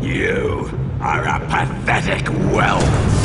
You are a pathetic whelp!